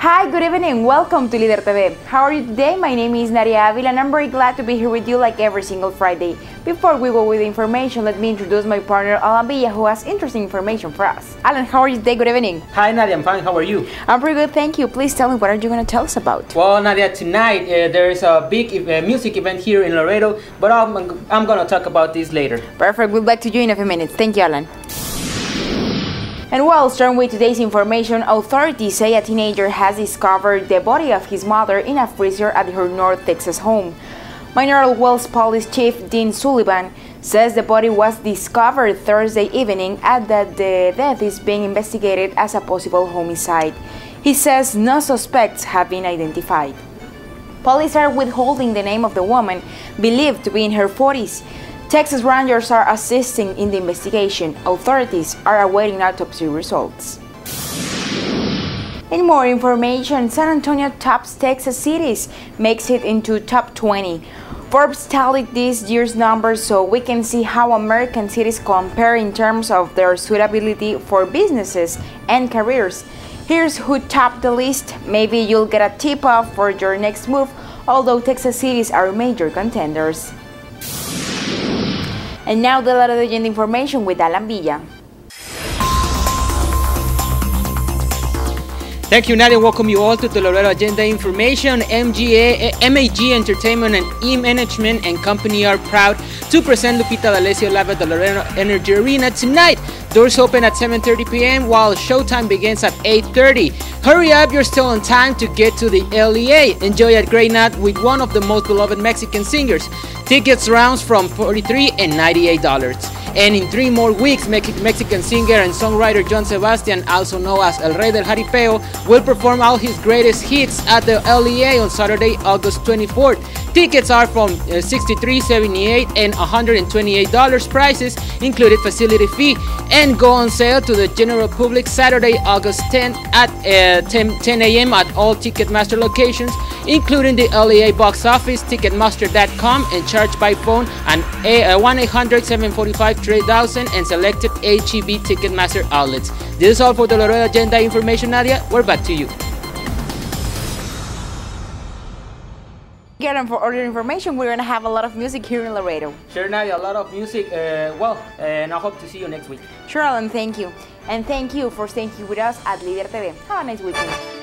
Hi, good evening. Welcome to Líder TV. How are you today? My name is Nadia Avila and I'm very glad to be here with you like every single Friday. Before we go with the information, let me introduce my partner Alan Villa who has interesting information for us. Alan, how are you today? Good evening. Hi Nadia, I'm fine. How are you? I'm pretty good, thank you. Please tell me what are you going to tell us about? Well, Nadia, tonight uh, there is a big uh, music event here in Laredo, but I'm, I'm going to talk about this later. Perfect. We'll back to you in a few minutes. Thank you, Alan. And while starting with today's information, authorities say a teenager has discovered the body of his mother in a freezer at her North Texas home. Mineral Wells Police Chief Dean Sullivan says the body was discovered Thursday evening and that the death is being investigated as a possible homicide. He says no suspects have been identified. Police are withholding the name of the woman, believed to be in her 40s. Texas Rangers are assisting in the investigation. Authorities are awaiting autopsy results. In more information, San Antonio tops Texas cities, makes it into top 20. Forbes tallied this year's numbers so we can see how American cities compare in terms of their suitability for businesses and careers. Here's who topped the list. Maybe you'll get a tip off for your next move, although Texas cities are major contenders. And now the Laredo Agenda information with Alan Villa. Thank you, Nadia. Welcome you all to the Laredo Agenda Information. MGA, MAG Entertainment and E-Management and Company are proud to present Lupita D'Alessio live at the Laredo Energy Arena tonight. Doors open at 7.30 p.m. while showtime begins at 8.30. Hurry up, you're still on time to get to the LEA. Enjoy a great night with one of the most beloved Mexican singers. Tickets rounds from 43 and $98. And in three more weeks, Mexican singer and songwriter Joan Sebastian, also known as El Rey del Jaripeo, will perform all his greatest hits at the LEA on Saturday, August 24th. Tickets are from uh, $63, $78, and $128 prices, included facility fee, and go on sale to the general public Saturday, August 10th at uh, 10, 10 a.m. at all Ticketmaster locations, including the LEA box office, Ticketmaster.com, and charged by phone and 1-800-745-3000 and selected HEB Ticketmaster outlets. This is all for the Laredo Agenda information, Nadia. We're back to you. Get for for other information, we're gonna have a lot of music here in Laredo. Sure, Nadia, a lot of music. Uh, well, uh, and I hope to see you next week. Sure, Alan, thank you. And thank you for staying here with us at Lider TV. Have a nice weekend.